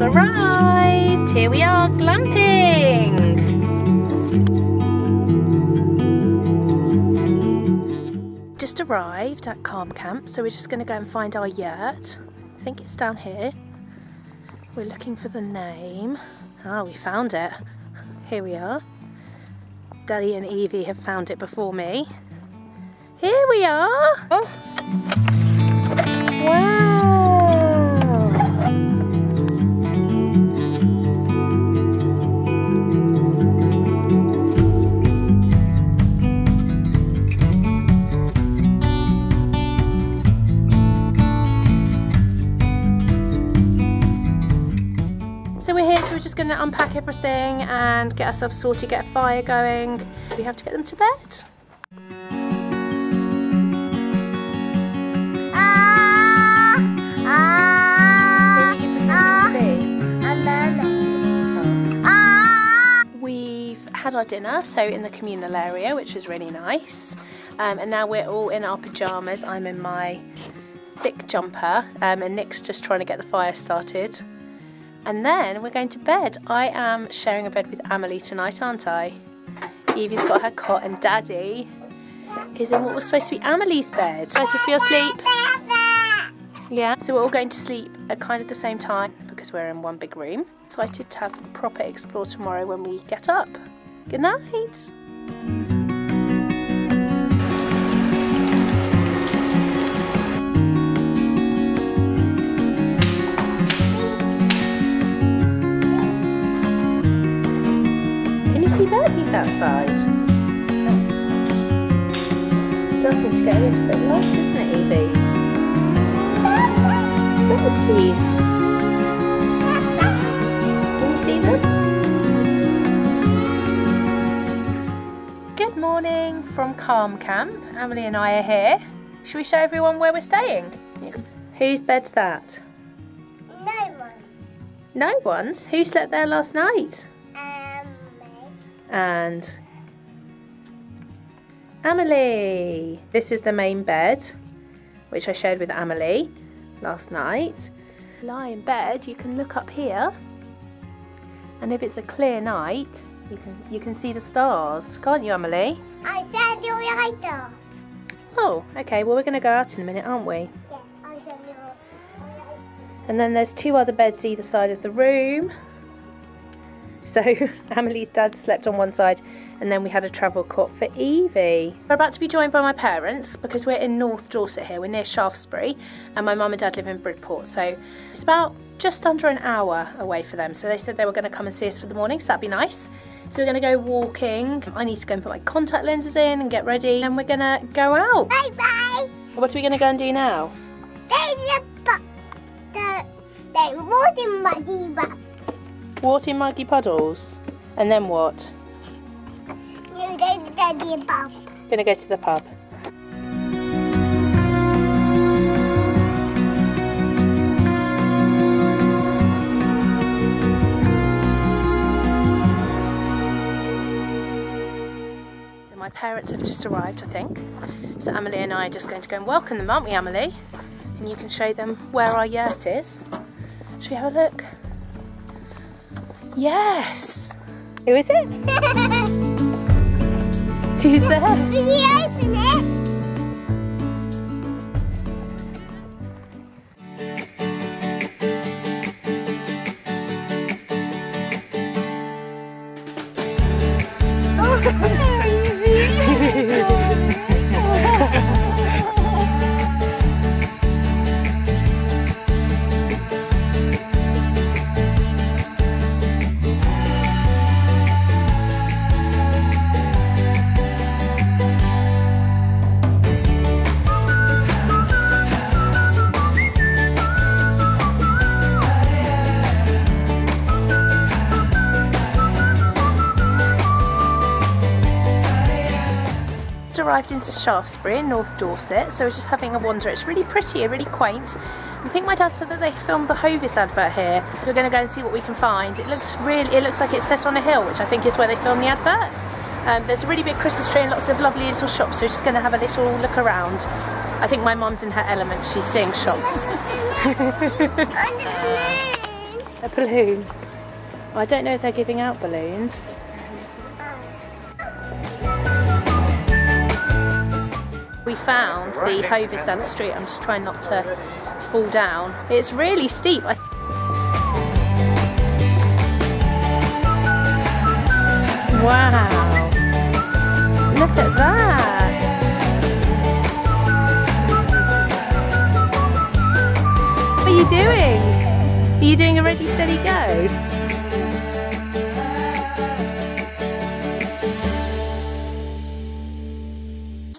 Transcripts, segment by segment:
We've arrived! Here we are, glamping! Just arrived at Caalm Camp, so we're just going to go and find our yurt. I think it's down here. We're looking for the name. Ah, we found it. Here we are. Daddy and Evie have found it before me. Here we are! Oh. We're here, so we're just going to unpack everything and get ourselves sorted, get a fire going. We have to get them to bed. Ah, ah, Who are you pretending to be? ah. We've had our dinner, so in the communal area, which was really nice. Um, and now we're all in our pyjamas. I'm in my thick jumper, um, and Nick's just trying to get the fire started. And then we're going to bed. I am sharing a bed with Amelie tonight, aren't I? Evie's got her cot, and Daddy is in what was supposed to be Amelie's bed. Excited for your sleep? Yeah, so we're all going to sleep at kind of the same time because we're in one big room. Excited to have a proper explore tomorrow when we get up. Good night. Outside? Starting to get a little bit light, isn't it, Evie? Birdies. Can you see them? Good morning from Caalm Camp. Amelie and I are here. Shall we show everyone where we're staying? Whose bed's that? No one. No one's. Who slept there last night? And Amelie. This is the main bed, which I shared with Amelie last night. Lie in bed, you can look up here, and if it's a clear night, you can you can see the stars, can't you, Amelie? I said you later. Oh, okay. Well, we're going to go out in a minute, aren't we? Yeah, I said you And then there's two other beds either side of the room. So Amelie's dad slept on one side and then we had a travel cot for Evie. We're about to be joined by my parents because we're in North Dorset here, we're near Shaftesbury and my mum and dad live in Bridport so it's about just under an hour away for them so they said they were going to come and see us for the morning so that'd be nice. So we're going to go walking, I need to go and put my contact lenses in and get ready and we're going to go out. Bye bye. What are we going to go and do now? There's a bu- the the wooden muddy but Water muggy puddles and then what? no there's the above. Gonna go to the pub. So my parents have just arrived, I think. So Amelie and I are just going to go and welcome them, aren't we, Amelie? And you can show them where our yurt is. Should we have a look? Yes! Who is it? Who's there? Can you open it? Oh, Just arrived in Shaftesbury in North Dorset, so we're just having a wander. It's really pretty and really quaint. I think my dad said that they filmed the Hovis advert here. We're going to go and see what we can find. It looks really, it looks like it's set on a hill, which I think is where they filmed the advert. Um, there's a really big Christmas tree and lots of lovely little shops, so we're just going to have a little look around. I think my mum's in her element. She's seeing shops. On the moon. A balloon. I don't know if they're giving out balloons. We found the Hovis ad Street. I'm just trying not to fall down. It's really steep. I wow. Look at that. What are you doing? Are you doing a ready, steady, go?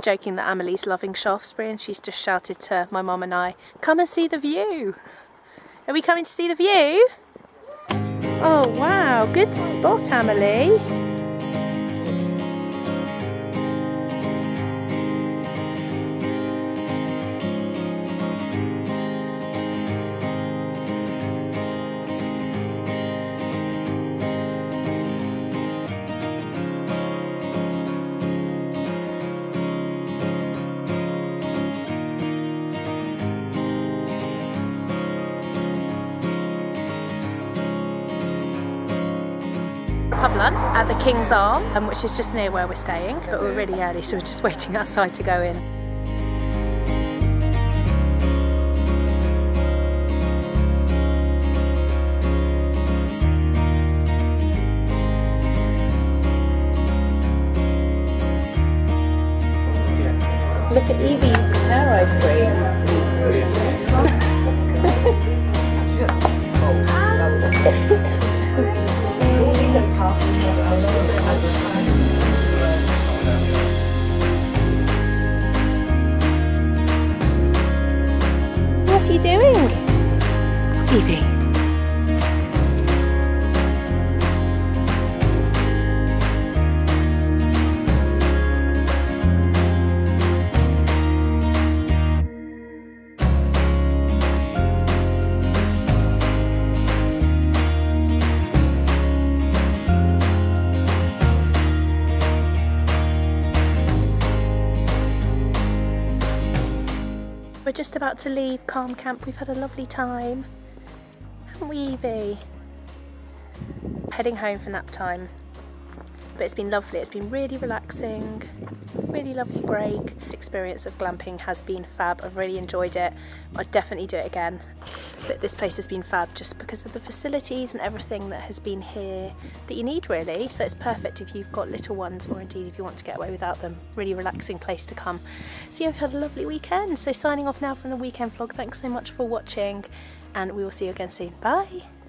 Joking that Amelie's loving Shaftesbury and she's just shouted to my mum and I, come and see the view. Are we coming to see the view? Oh wow, good spot Amelie. Publin at the King's Arm, um, which is just near where we're staying, but we're really early, so we're just waiting outside to go in. Look at Evie's hair ice cream. Just about to leave Caalm Camp. We've had a lovely time. Haven't we, Evie? Heading home for nap time. But it's been lovely. It's been really relaxing. Really lovely break. The experience of glamping has been fab. I've really enjoyed it. I'd definitely do it again this place has been fab just because of the facilities and everything that has been here that you need really. So it's perfect if you've got little ones or indeed if you want to get away without them. Really relaxing place to come. So you've had a lovely weekend. So signing off now from the weekend vlog thanks so much for watching and we will see you again soon. Bye